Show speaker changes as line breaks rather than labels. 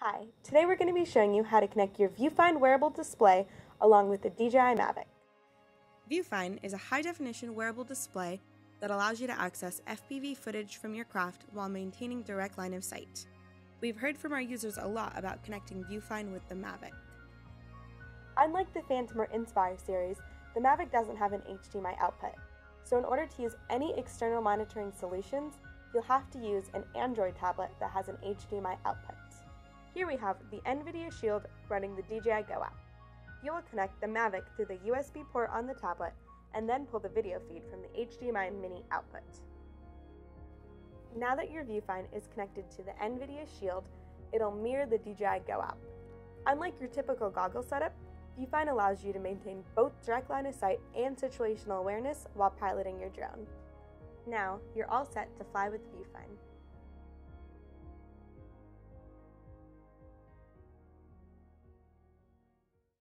Hi, today we're going to be showing you how to connect your Vufine wearable display along with the DJI Mavic.
Vufine is a high definition wearable display that allows you to access FPV footage from your craft while maintaining direct line of sight. We've heard from our users a lot about connecting Vufine with the Mavic.
Unlike the Phantom or Inspire series, the Mavic doesn't have an HDMI output, so in order to use any external monitoring solutions, you'll have to use an Android tablet that has an HDMI output. Here we have the NVIDIA Shield running the DJI Go app. You will connect the Mavic through the USB port on the tablet and then pull the video feed from the HDMI mini output. Now that your Vufine is connected to the NVIDIA Shield, it'll mirror the DJI Go app. Unlike your typical goggle setup, Vufine allows you to maintain both direct line of sight and situational awareness while piloting your drone. Now, you're all set to fly with Vufine.